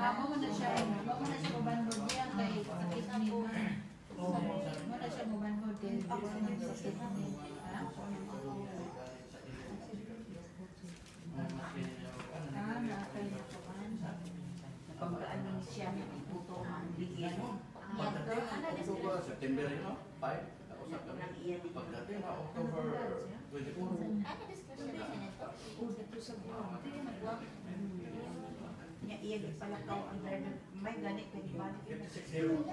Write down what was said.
Amo mo na siya, amo mo na siya mabanhod niya kay sakit ni mo. Mo na siya mabanhod kay sakit? Ah, na man. Pagkaan ni siya, puto ang bigyan. To, ana dis October, September no? Five? Kausap kami. Pagdating na October 24. Ana discussion na nito. Dito sa buwan. Dito nagwa. Ayan, pala kau ang may ganit ko di ba? 56 euro.